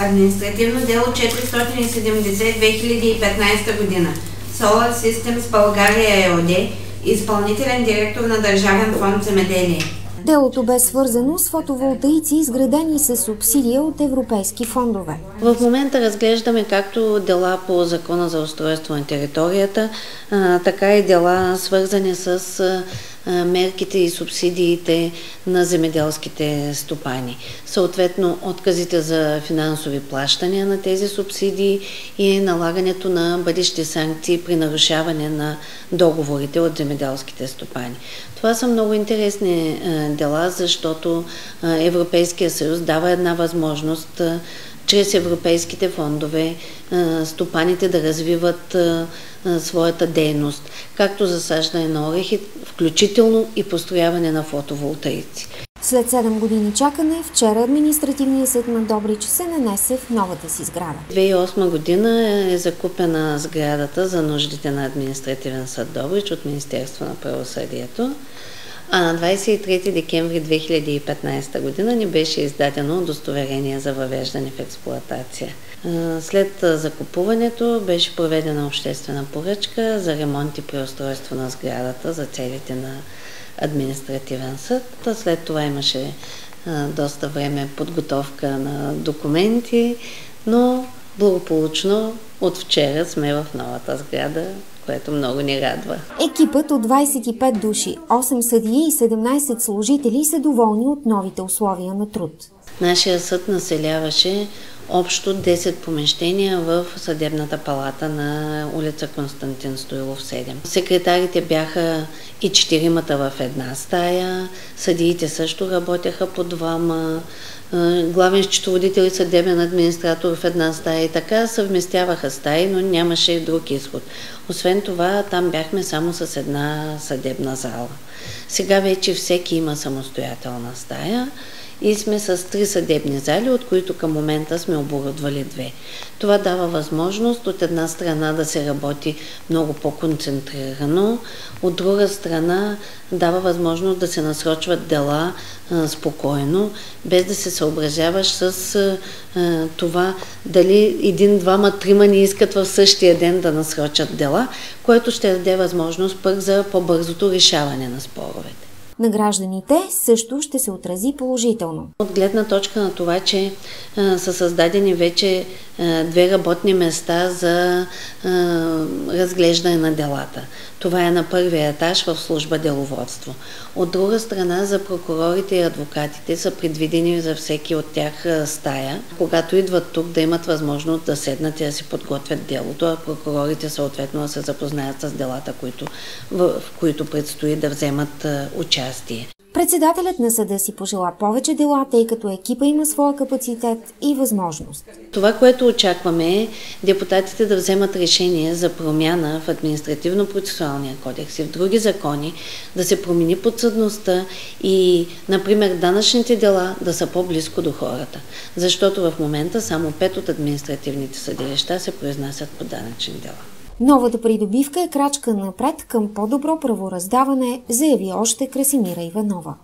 Административно дело 470-2015 година. Solar Systems България ЕОД, изпълнителен директор на Държавен фонд земеделие. Делото бе свързано с фотоволтаици, изградени с субсидия от европейски фондове. В момента разглеждаме както дела по Закона за устройство на територията, така и дела свързани с мерките и субсидиите на земеделските стопани. Съответно, отказите за финансови плащания на тези субсидии и налагането на бъдещи санкции при нарушаване на договорите от земеделските стопани. Това са много интересни дела, защото Европейския съюз дава една възможност чрез европейските фондове стопаните да развиват своята дейност, както засаждане на орехи, включително и построяване на фотоволтаици. След 7 години чакане, вчера административният съд на Добрич се нанесе в новата си сграда. 2008 година е закупена сградата за нуждите на административен съд Добрич от Министерство на правосъдието. А на 23 декември 2015 година ни беше издадено удостоверение за въвеждане в експлоатация. След закупуването беше проведена обществена поръчка за ремонт и преустройство на сградата за целите на административен съд. След това имаше доста време подготовка на документи, но благополучно от вчера сме в новата сграда, което много ни радва. Екипът от 25 души, 8 съдии и 17 служители са доволни от новите условия на труд. Нашия съд населяваше общо 10 помещения в съдебната палата на улица Константин Стоилов 7. Секретарите бяха и четиримата в една стая, съдиите също работеха по двама, главен счетоводител и съдебен администратор в една стая и така съвместяваха стаи, но нямаше друг изход. Освен това, там бяхме само с една съдебна зала. Сега вече всеки има самостоятелна стая и сме с три съдебни зали, от които към момента сме оборудвали две. Това дава възможност от една страна да се работи много по-концентрирано, от друга страна дава възможност да се насрочват дела а, спокойно, без да се съобразяваш с а, това дали един, двама, трима не искат в същия ден да насрочат дела, което ще даде възможност пък за по-бързото решаване на споровете на гражданите също ще се отрази положително. От гледна точка на това, че а, са създадени вече а, две работни места за а, разглеждане на делата. Това е на първия етаж в служба деловодство. От друга страна, за прокурорите и адвокатите са предвидени за всеки от тях стая, когато идват тук да имат възможност да седнат и да си подготвят делото, а прокурорите съответно да се запознаят с делата, които, в, в които предстои да вземат участие. Председателят на съда си пожела повече дела, тъй като екипа има своя капацитет и възможност. Това, което очакваме е депутатите да вземат решение за промяна в административно-процесуалния кодекс и в други закони, да се промени подсъдността и, например, данъчните дела да са по-близко до хората. Защото в момента само пет от административните съдилища се произнасят по данъчни дела. Новата придобивка е крачка напред към по-добро правораздаване, заяви още Красимира Иванова.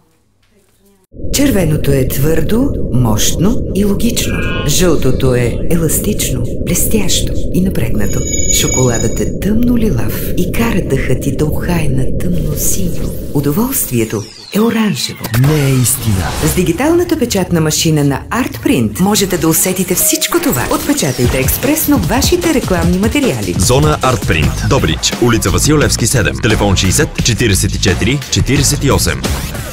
Червеното е твърдо, мощно и логично. Жълтото е еластично, блестящо и напрегнато. Шоколадът е тъмно лилав и кара дъхът ти да ухае на тъмно синьо. Удоволствието е оранжево. Не е истина. С дигиталната печатна машина на ArtPrint можете да усетите всичко това. Отпечатайте експресно вашите рекламни материали. Зона ArtPrint. Добрич. Улица Васил Левски 7. Телефон 60 44 48.